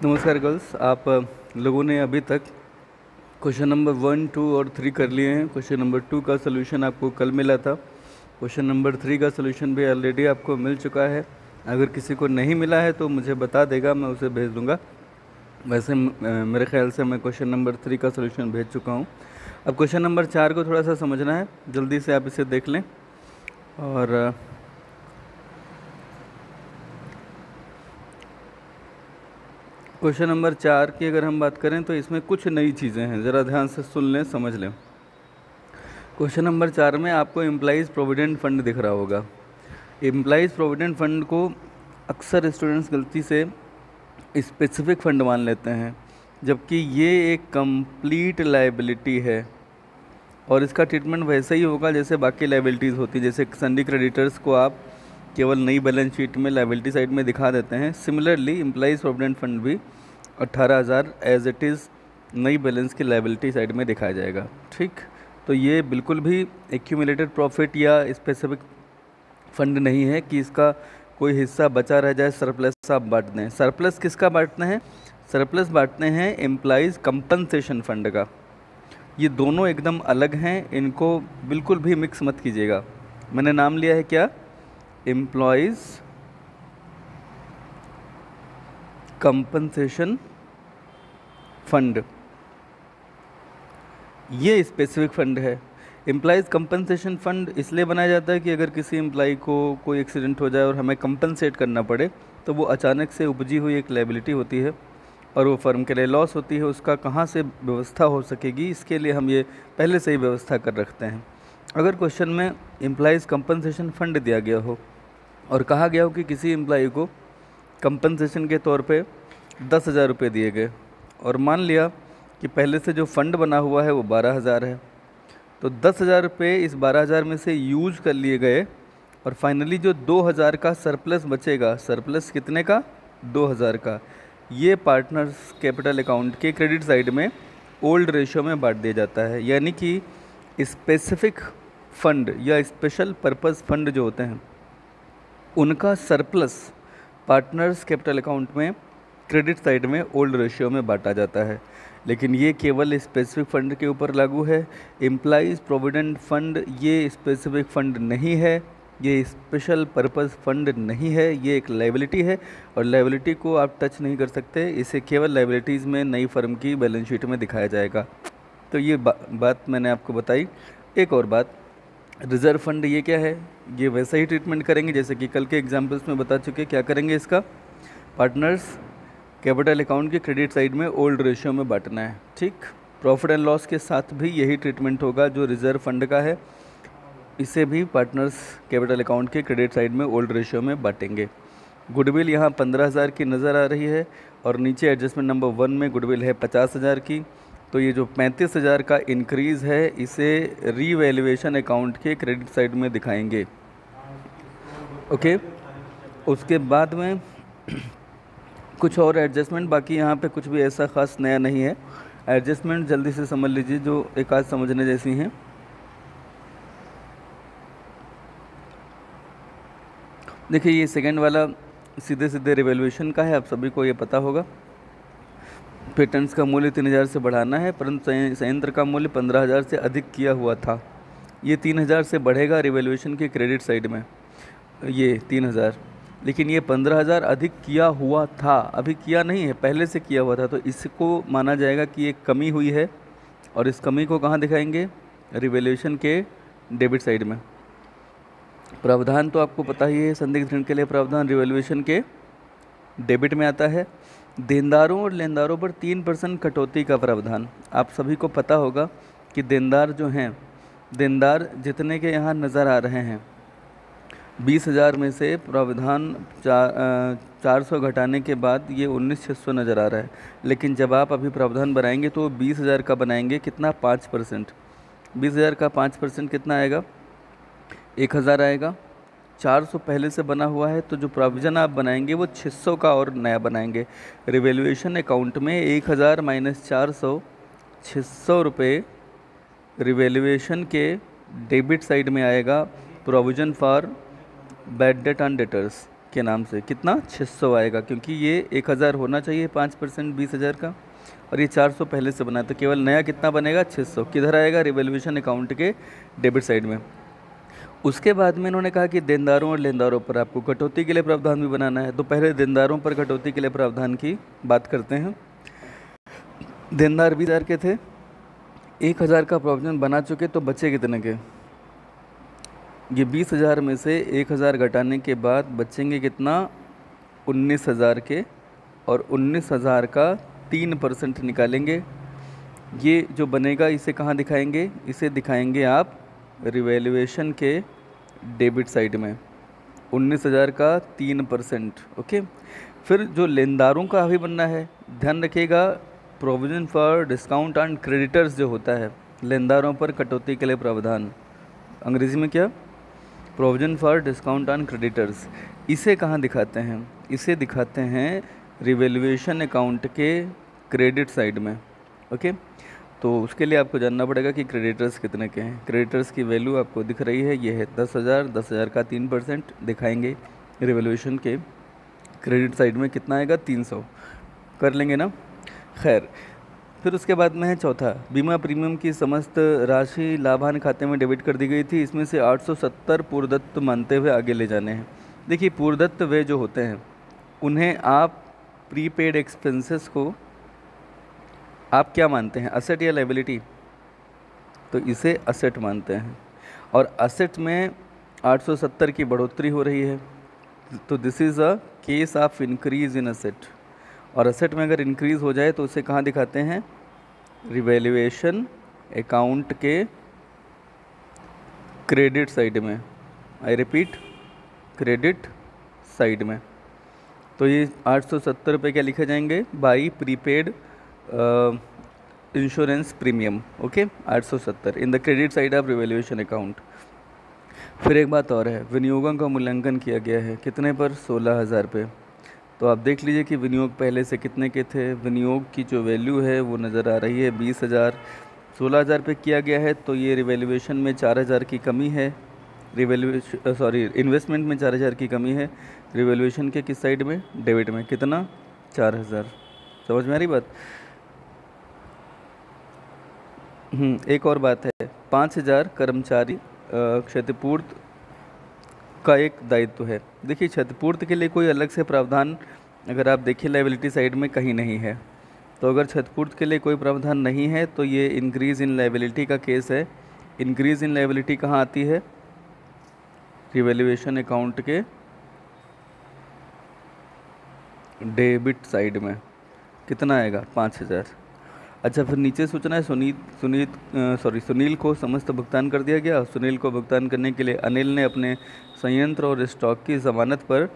नमस्कार गर्ल्स, आप लोगों ने अभी तक क्वेश्चन नंबर वन, टू और थ्री कर लिए हैं। क्वेश्चन नंबर टू का सोल्यूशन आपको कल मिला था। क्वेश्चन नंबर थ्री का सोल्यूशन भी ऑलरेडी आपको मिल चुका है। अगर किसी को नहीं मिला है तो मुझे बता देगा, मैं उसे भेज दूँगा। वैसे मेरे ख्याल से मैं क्वेश्चन नंबर थ्री का सोल्यूशन भेज चुका हूँ। अब क्वेश्चन नंबर चार को थोड़ा सा समझना है। जल्दी से आप इसे देख लें। और क्वेश्चन नंबर चार की अगर हम बात करें तो इसमें कुछ नई चीज़ें हैं। ज़रा ध्यान से सुन लें, समझ लें। क्वेश्चन नंबर चार में आपको एम्प्लॉज़ प्रोविडेंट फंड दिख रहा होगा। एम्प्लॉज़ प्रोविडेंट फंड को अक्सर स्टूडेंट्स गलती से स्पेसिफिक फ़ंड मान लेते हैं, जबकि ये एक कंप्लीट लाइबिलिटी है। और इसका ट्रीटमेंट वैसे ही होगा जैसे बाकी लाइबिलिटीज़ होती जैसे संडी क्रेडिटर्स को आप केवल नई बैलेंस शीट में लाइबिलिटी साइड में दिखा देते हैं। सिमिलरली एम्प्लॉज़ प्रोविडेंट फंड भी अट्ठारह हज़ार एज इट इज़ नई बैलेंस की लाइबिलिटी साइड में दिखाया जाएगा। ठीक? तो ये बिल्कुल भी एक्यूमुलेटेड प्रॉफिट या स्पेसिफिक फंड नहीं है कि इसका कोई हिस्सा बचा रह जाए सरप्लस आप बांट दें। सरप्लस किसका बांटते हैं? सरप्लस बांटते हैं एम्प्लॉज़ कंपनसेशन फंड का। ये दोनों एकदम अलग हैं, इनको बिल्कुल भी मिक्स मत कीजिएगा। मैंने नाम लिया है क्या? एम्प्लॉयज़ कंपनसेशन फंड ये स्पेसिफिक फंड है। एम्प्लॉयज़ कंपनसेशन फंड इसलिए बनाया जाता है कि अगर किसी एम्प्लॉय को कोई एक्सीडेंट हो जाए और हमें कंपनसेट करना पड़े तो वो अचानक से उपजी हुई एक लाइबिलिटी होती है और वो फर्म के लिए लॉस होती है। उसका कहाँ से व्यवस्था हो सकेगी, इसके लिए हम ये पहले से ही व्यवस्था कर रखते हैं। अगर क्वेश्चन में एम्प्लॉयज़ कंपनसेशन फ़ंड दिया गया हो और कहा गया हो कि किसी एम्प्लॉय को कंपनसेशन के तौर पे दस हज़ार रुपये दिए गए, और मान लिया कि पहले से जो फ़ंड बना हुआ है वो बारह हज़ार है तो दस हज़ार रुपये इस बारह हज़ार में से यूज़ कर लिए गए और फाइनली जो दो हज़ार का सरप्लस बचेगा सरप्लस कितने का? दो हज़ार का। ये पार्टनर्स कैपिटल अकाउंट के क्रेडिट साइड में ओल्ड रेशियो में बांट दिया जाता है। यानी कि स्पेसिफिक फंड या स्पेशल पर्पस फंड जो होते हैं उनका सरप्लस पार्टनर्स कैपिटल अकाउंट में क्रेडिट साइड में ओल्ड रेशियो में बांटा जाता है। लेकिन ये केवल स्पेसिफिक फ़ंड के ऊपर लागू है। एम्प्लॉज़ प्रोविडेंट फ़ंड ये स्पेसिफिक फ़ंड नहीं है। ये स्पेशल पर्पस फंड नहीं है। ये एक लाइबिलिटी है और लाइबिलिटी को आप टच नहीं कर सकते। इसे केवल लाइबिलिटीज़ में नई फर्म की बैलेंस शीट में दिखाया जाएगा। तो ये बा, बात मैंने आपको बताई। एक और बात रिज़र्व फंड ये क्या है? ये वैसा ही ट्रीटमेंट करेंगे, जैसे कि कल के एग्जाम्पल्स में बता चुके क्या करेंगे इसका? पार्टनर्स कैपिटल अकाउंट के क्रेडिट साइड में ओल्ड रेशियो में बांटना है, ठीक? प्रॉफिट एंड लॉस के साथ भी यही ट्रीटमेंट होगा जो रिज़र्व फंड का है। इसे भी पार्टनर्स कैपिटल अकाउंट के क्रेडिट साइड में ओल्ड रेशियो में बांटेंगे। गुडविल यहाँ पंद्रह हज़ार की नज़र आ रही है और नीचे एडजस्टमेंट नंबर वन में गुडविल है पचास हज़ार की। तो ये जो पैंतीस हज़ार का इंक्रीज़ है, इसे रीवैल्यूएशन अकाउंट के क्रेडिट साइड में दिखाएँगे। ओके उसके बाद में कुछ और एडजस्टमेंट बाकी यहाँ पे कुछ भी ऐसा ख़ास नया नहीं है। एडजस्टमेंट जल्दी से समझ लीजिए, जो एक आध समझने जैसी हैं। देखिए, ये सेकंड वाला सीधे सीधे रिवेल्यूशन का है, आप सभी को ये पता होगा। पेटेंट्स का मूल्य तीन हज़ार से बढ़ाना है, परंतु संयंत्र का मूल्य पंद्रह हज़ार से अधिक किया हुआ था। ये तीन हज़ार से बढ़ेगा रिवेल्यूशन के क्रेडिट साइड में, ये तीन हज़ार। लेकिन ये पंद्रह हज़ार अधिक किया हुआ था, अभी किया नहीं है, पहले से किया हुआ था तो इसको माना जाएगा कि एक कमी हुई है, और इस कमी को कहाँ दिखाएँगे? रिवेल्यूशन के डेबिट साइड में। प्रावधान तो आपको पता ही है, संदिग्ध ऋण के लिए प्रावधान रिवेल्यूशन के डेबिट में आता है। देनदारों और लेनदारों पर तीन परसेंट कटौती का प्रावधान। आप सभी को पता होगा कि देनदार जो हैं, देनदार जितने के यहाँ नज़र आ रहे हैं, बीस हज़ार में से प्रावधान चार चार सौ घटाने के बाद ये उन्नीस छः सौ नज़र आ रहा है। लेकिन जब आप अभी प्रावधान बनाएँगे तो बीस हज़ार का बनाएँगे कितना? पाँच परसेंट। बीस हज़ार का पाँच परसेंट कितना आएगा? एक हज़ार आएगा। चार सौ पहले से बना हुआ है तो जो प्रोविज़न आप बनाएँगे वो छः सौ का और नया बनाएँगे। रिवेल्यूशन अकाउंट में एक हज़ार माइनस चार सौ छः सौ रुपये रिवेल्यूशन के डेबिट साइड में आएगा provision for bad debt on debtors के नाम से। कितना? 600 आएगा, क्योंकि ये 1000 होना चाहिए, पाँच परसेंट, बीस हज़ार का, और ये 400 पहले से बना तो केवल नया कितना बनेगा? 600 किधर आएगा? रिवेल्यूशन अकाउंट के डेबिट साइड में। उसके बाद में इन्होंने कहा कि देनदारों और लेनदारों पर आपको कटौती के लिए प्रावधान भी बनाना है। तो पहले देनदारों पर कटौती के लिए प्रावधान की बात करते हैं। देनदार भी के थे। एक हज़ार का प्रोविज़न बना चुके तो बचे कितने के? ये बीस हज़ार में से एक हज़ार घटाने के बाद बचेंगे कितना? उन्नीस हज़ार के। और उन्नीस हज़ार का तीन परसेंट निकालेंगे। ये जो बनेगा, इसे कहाँ दिखाएँगे? इसे दिखाएँगे आप रिवेल्युएशन के डेबिट साइड में। उन्नीस हज़ार का तीन परसेंट, ओके? फिर जो लेनदारों का अभी बनना है, ध्यान रखिएगा provision for discount on creditors जो होता है, लेनदारों पर कटौती के लिए प्रावधान। अंग्रेज़ी में क्या? Provision for discount on creditors इसे कहाँ दिखाते हैं? इसे दिखाते हैं रिवेल्युएशन अकाउंट के क्रेडिट साइड में, ओके? तो उसके लिए आपको जानना पड़ेगा कि क्रेडिटर्स कितने के हैं। क्रेडिटर्स की वैल्यू आपको दिख रही है, ये है दस हज़ार दस हज़ार का तीन परसेंट दिखाएँगे रिवेल्यूशन के। क्रेडिट साइड में कितना आएगा? तीन सौ। कर लेंगे ना? खैर, फिर उसके बाद में है चौथा। बीमा प्रीमियम की समस्त राशि लाभान खाते में डेबिट कर दी गई थी। इसमें से 870 पूर्वदत्त मानते हुए आगे ले जाने हैं। देखिए, पूर्वदत्त वे जो होते हैं, उन्हें आप प्रीपेड एक्सपेंसेस को आप क्या मानते हैं? असेट या लाइबिलिटी तो इसे असेट मानते हैं। और असेट में 870 की बढ़ोतरी हो रही है। तो this is a case of increase in asset और असेट में अगर इंक्रीज़ हो जाए तो उसे कहाँ दिखाते हैं? रिवेल्युएशन अकाउंट के क्रेडिट साइड में। आई रिपीट क्रेडिट साइड में। तो ये आठ सौ सत्तर रुपये क्या लिखे जाएँगे? By prepaid insurance premium okay आठ सौ सत्तर. In the credit side of revaluation account फिर एक बात और है, विनियोगों का मूल्यांकन किया गया है कितने पर? सोलह हज़ार पे. तो आप देख लीजिए कि विनियोग पहले से कितने के थे? विनियोग की जो वैल्यू है वो नज़र आ रही है बीस हज़ार. सोलह हज़ार पे किया गया है तो ये रिवेल्यूशन में चार हज़ार की कमी है. रिवेल्यूशन सॉरी इन्वेस्टमेंट में चार हज़ार की कमी है. रिवेल्यूशन के किस साइड में? डेबिट में. कितना? चार हज़ार. समझ में आ रही बात? एक और बात है। पाँच हज़ार कर्मचारी क्षतिपूर्त का एक दायित्व है। देखिए, क्षतिपूर्ति के लिए कोई अलग से प्रावधान अगर आप देखिए लाइबिलिटी साइड में कहीं नहीं है। तो अगर क्षतिपूर्ति के लिए कोई प्रावधान नहीं है तो ये इंक्रीज़ इन लाइबिलिटी का केस है। इंक्रीज़ इन लाइबिलिटी कहाँ आती है? रिवेल्यूएशन अकाउंट के डेबिट साइड में। कितना आएगा? पाँच हज़ार। अच्छा फिर नीचे सूचना है, सुनीत सुनीत सॉरी सुनील को समस्त भुगतान कर दिया गया। सुनील को भुगतान करने के लिए अनिल ने अपने संयंत्र और स्टॉक की ज़मानत पर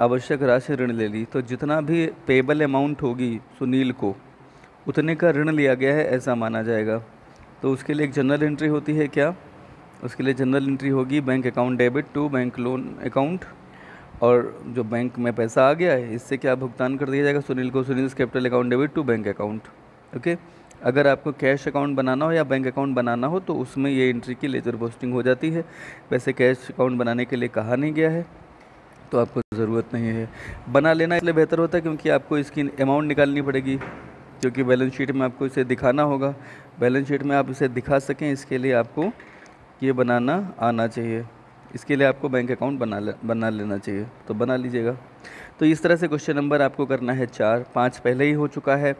आवश्यक राशि ऋण ले ली। तो जितना भी पेबल अमाउंट होगी सुनील को, उतने का ऋण लिया गया है, ऐसा माना जाएगा। तो उसके लिए एक जनरल एंट्री होती है क्या? उसके लिए जनरल एंट्री होगी bank account debit to bank loan account और जो बैंक में पैसा आ गया है, इससे क्या भुगतान कर दिया जाएगा सुनील को? Sunil capital account debit to bank account okay? अगर आपको कैश अकाउंट बनाना हो या बैंक अकाउंट बनाना हो तो उसमें ये एंट्री की लेजर पोस्टिंग हो जाती है। वैसे कैश अकाउंट बनाने के लिए कहा नहीं गया है तो आपको ज़रूरत नहीं है। बना लेना इसलिए बेहतर होता है क्योंकि आपको इसकी अमाउंट निकालनी पड़ेगी क्योंकि बैलेंस शीट में आपको इसे दिखाना होगा। बैलेंस शीट में आप इसे दिखा सकें इसके लिए आपको ये बनाना आना चाहिए। इसके लिए आपको बैंक अकाउंट बना ले, बना लेना चाहिए। तो बना लीजिएगा। तो इस तरह से क्वेश्चन नंबर आपको करना है चार। पाँच पहले ही हो चुका है।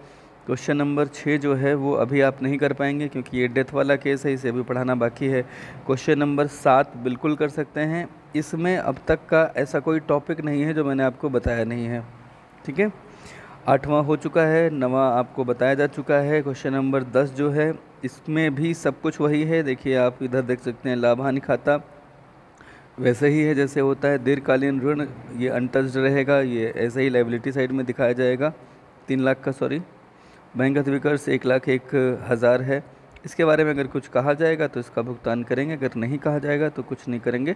क्वेश्चन नंबर छः जो है वो अभी आप नहीं कर पाएँगे क्योंकि ये डेथ वाला केस है, इसे अभी पढ़ाना बाकी है। क्वेश्चन नंबर सात बिल्कुल कर सकते हैं। इसमें अब तक का ऐसा कोई टॉपिक नहीं है जो मैंने आपको बताया नहीं है। ठीक है? आठवां हो चुका है, नवा आपको बताया जा चुका है। क्वेश्चन नंबर दस जो है, इसमें भी सब कुछ वही है। देखिए, आप इधर देख सकते हैं लाभ हानि खाता वैसे ही है जैसे होता है। दीर्घकालीन ऋण, ये अनटच्ड रहेगा, ये ऐसे ही लाइबिलिटी साइड में दिखाया जाएगा। तीन लाख का सॉरी बैंक अधिविकर्स एक लाख एक हज़ार है। इसके बारे में अगर कुछ कहा जाएगा तो इसका भुगतान करेंगे, अगर नहीं कहा जाएगा तो कुछ नहीं करेंगे।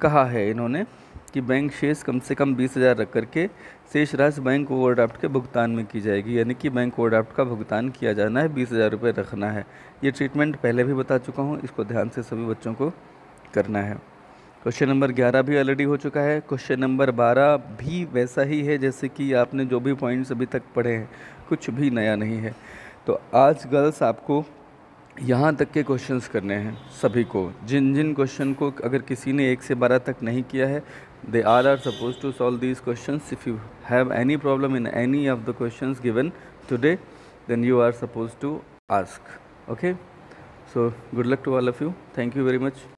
कहा है इन्होंने कि बैंक शेष कम से कम बीस हज़ार रख करके शेष राशि बैंक ओवरड्राफ्ट के भुगतान में की जाएगी। यानी कि बैंक ओवरड्राफ्ट का भुगतान किया जाना है, बीस हज़ार रुपये रखना है। ये ट्रीटमेंट पहले भी बता चुका हूँ, इसको ध्यान से सभी बच्चों को करना है। क्वेश्चन नंबर ग्यारह भी ऑलरेडी हो चुका है। क्वेश्चन नंबर बारह भी वैसा ही है, जैसे कि आपने जो भी पॉइंट्स अभी तक पढ़े हैं कुछ भी नया नहीं है। तो आज गर्ल्स आपको यहाँ तक के क्वेश्चंस करने हैं, सभी को। जिन जिन क्वेश्चन को अगर किसी ने एक से बारह तक नहीं किया है they are are suppose to solve these question if you have any problem in any of the question given today then you are suppose to ask okay so good luck to all of you thank you very much